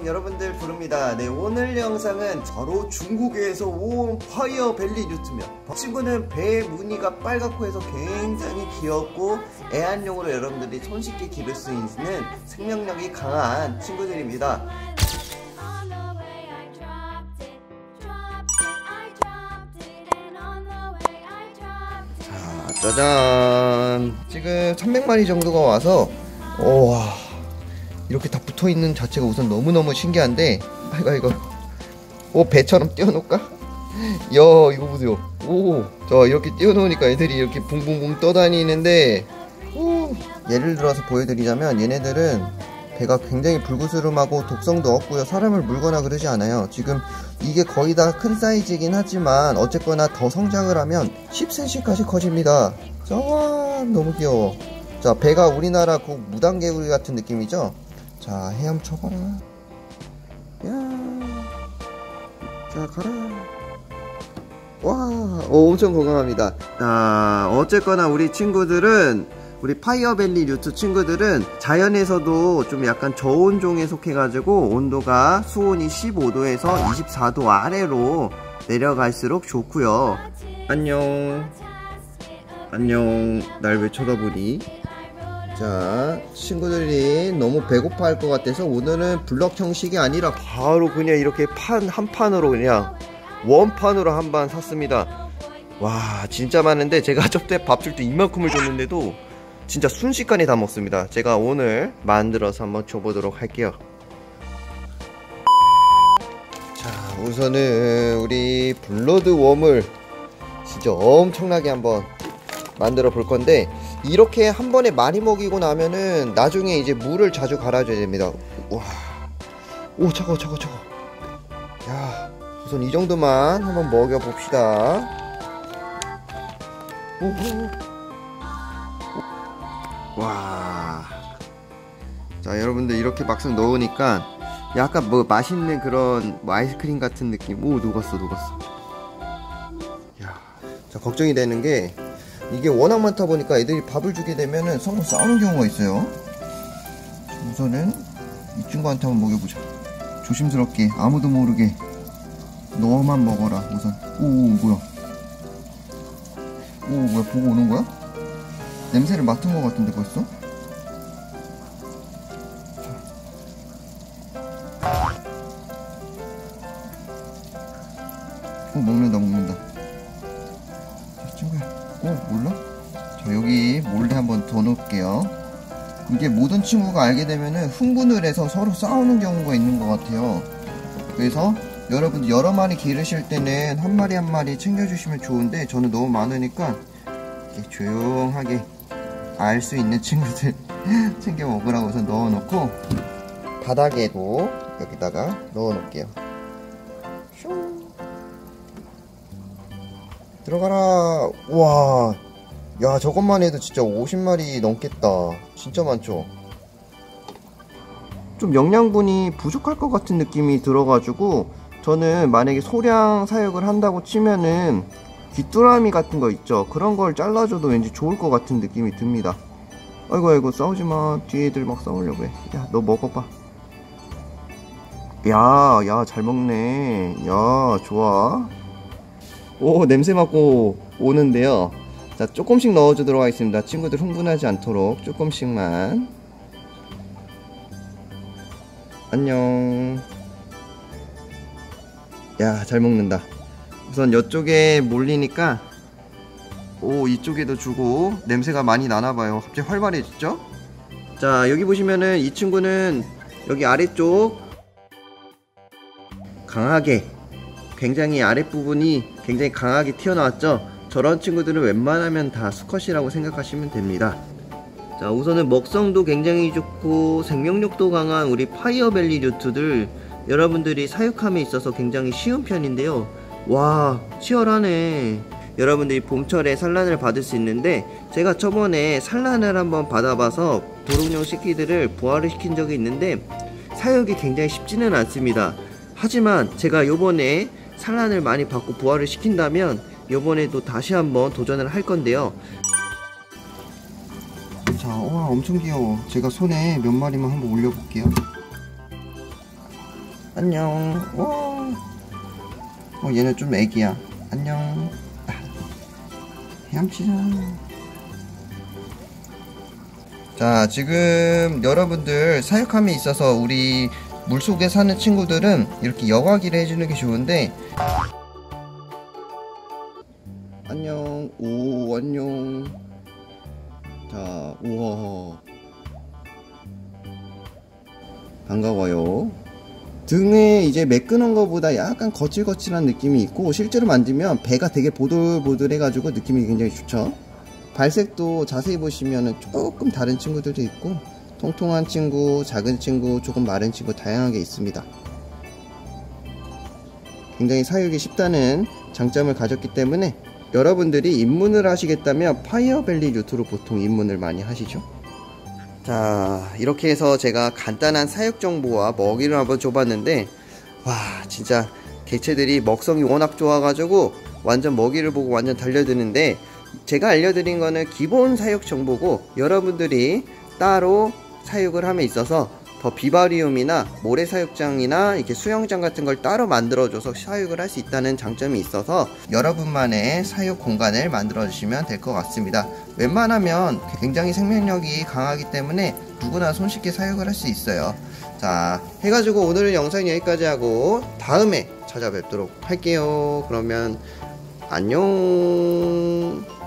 안녕 여러분들 부릅니다. 네 오늘 영상은 바로 중국에서 온 파이어 벨리 뉴트며 친구는 배 무늬가 빨갛고 해서 굉장히 귀엽고 애완용으로 여러분들이 손쉽게 기를 수 있는 생명력이 강한 친구들입니다. 자 짜잔. 지금 300마리 정도가 와서 우와 이렇게 다 붙어 있는 자체가 우선 너무너무 신기한데 아이고 아이고 오 배처럼 띄워놓을까? 야 이거 보세요. 오자 이렇게 띄워놓으니까 애들이 이렇게 붕붕붕 떠다니는데 오, 예를 들어서 보여드리자면 얘네들은 배가 굉장히 불구스름하고 독성도 없고요. 사람을 물거나 그러지 않아요. 지금 이게 거의 다 큰 사이즈이긴 하지만 어쨌거나 더 성장을 하면 10cm까지 커집니다. 와 너무 귀여워. 자 배가 우리나라 그 무당개구리 같은 느낌이죠 자 헤엄 쳐봐라. 야 자 가라. 와 오, 엄청 건강합니다. 자 어쨌거나 우리 친구들은 우리 fire belly newt 친구들은 자연에서도 좀 약간 저온종에 속해가지고 온도가 수온이 15도에서 24도 아래로 내려갈수록 좋고요. 안녕. 안녕. 날 왜 쳐다보니 자 친구들이 너무 배고파 할 것 같아서 오늘은 블럭 형식이 아니라 바로 그냥 이렇게 판 한 판으로 그냥 원판으로 한 판 샀습니다. 와 진짜 많은데 제가 저때 밥 줄 때 이만큼을 줬는데도 진짜 순식간에 다 먹습니다. 제가 오늘 만들어서 한번 줘보도록 할게요. 자 우선은 우리 블러드 웜을 진짜 엄청나게 한번 만들어 볼 건데 이렇게 한 번에 많이 먹이고 나면은 나중에 이제 물을 자주 갈아줘야 됩니다 와. 오 차가워 차가워 차가워 야 우선 이 정도만 한번 먹여 봅시다 오, 오. 와. 자, 여러분들 이렇게 막상 넣으니까 약간 뭐 맛있는 그런 뭐 아이스크림 같은 느낌. 오, 녹았어, 녹았어. 야. 자, 걱정이 되는 게 이게 워낙 많다 보니까 애들이 밥을 주게 되면은 서로 싸우는 경우가 있어요. 우선은 이 친구한테 한번 먹여보자. 조심스럽게 아무도 모르게 너만 먹어라 우선. 오, 오 뭐야? 오 뭐야 보고 오는 거야? 냄새를 맡은 것 같은데 벌써? 어 먹는다 먹는다 여기 몰래 한번 더 넣을게요. 이게 모든 친구가 알게 되면은 흥분을 해서 서로 싸우는 경우가 있는 것 같아요. 그래서 여러분 여러 마리 기르실 때는 한 마리 한 마리 챙겨주시면 좋은데 저는 너무 많으니까 이렇게 조용하게 알 수 있는 친구들 챙겨 먹으라고 우선 넣어놓고 바닥에도 여기다가 넣어놓을게요. 슝. 들어가라. 우와 야 저것만 해도 진짜 50마리 넘겠다. 진짜 많죠? 좀 영양분이 부족할 것 같은 느낌이 들어가지고 저는 만약에 소량 사육을 한다고 치면은 귀뚜라미 같은 거 있죠? 그런 걸 잘라줘도 왠지 좋을 것 같은 느낌이 듭니다. 아이고 아이고 싸우지마. 뒤에 애들 막 싸우려고 해야 너 먹어봐. 야 야 잘 먹네. 야 좋아. 오 냄새 맡고 오는데요 자 조금씩 넣어주도록 하겠습니다. 친구들 흥분하지 않도록 조금씩만. 안녕. 야 잘 먹는다. 우선 이쪽에 몰리니까 오 이쪽에도 주고 냄새가 많이 나나봐요. 갑자기 활발해졌죠? 자 여기 보시면은 이 친구는 여기 아래쪽 강하게 굉장히 아랫부분이 굉장히 강하게 튀어나왔죠 저런 친구들은 웬만하면 다 수컷이라고 생각하시면 됩니다. 자 우선은 먹성도 굉장히 좋고 생명력도 강한 우리 파이어벨리 뉴트들 여러분들이 사육함에 있어서 굉장히 쉬운 편인데요. 와 치열하네. 여러분들이 봄철에 산란을 받을 수 있는데 제가 저번에 산란을 한번 받아봐서 도롱뇽 새끼들을 부화를 시킨 적이 있는데 사육이 굉장히 쉽지는 않습니다. 하지만 제가 요번에 산란을 많이 받고 부화를 시킨다면 요번에도 다시 한번 도전을 할 건데요 자, 와 엄청 귀여워 제가 손에 몇 마리만 한번 올려볼게요 안녕. 와. 어, 얘는 좀 애기야. 안녕. 아, 헤엄치자. 자, 지금 여러분들 사육함에 있어서 우리 물속에 사는 친구들은 이렇게 여과기를 해주는 게 좋은데 안녕. 오, 안녕. 자, 우와. 반가워요. 등에 이제 매끈한 것보다 약간 거칠거칠한 느낌이 있고 실제로 만지면 배가 되게 보들보들 해가지고 느낌이 굉장히 좋죠. 발색도 자세히 보시면 조금 다른 친구들도 있고 통통한 친구, 작은 친구, 조금 마른 친구 다양하게 있습니다. 굉장히 사육이 쉽다는 장점을 가졌기 때문에 여러분들이 입문을 하시겠다면 파이어밸리 루트로 보통 입문을 많이 하시죠. 자, 이렇게 해서 제가 간단한 사육 정보와 먹이를 한번 줘봤는데, 와, 진짜 개체들이 먹성이 워낙 좋아가지고 완전 먹이를 보고 완전 달려드는데, 제가 알려드린 거는 기본 사육 정보고, 여러분들이 따로 사육을 함에 있어서 더 비바리움이나 모래 사육장이나 이렇게 수영장 같은 걸 따로 만들어줘서 사육을 할 수 있다는 장점이 있어서 여러분만의 사육 공간을 만들어 주시면 될 것 같습니다. 웬만하면 굉장히 생명력이 강하기 때문에 누구나 손쉽게 사육을 할 수 있어요. 자, 해가지고 오늘은 영상 여기까지 하고 다음에 찾아뵙도록 할게요. 그러면 안녕.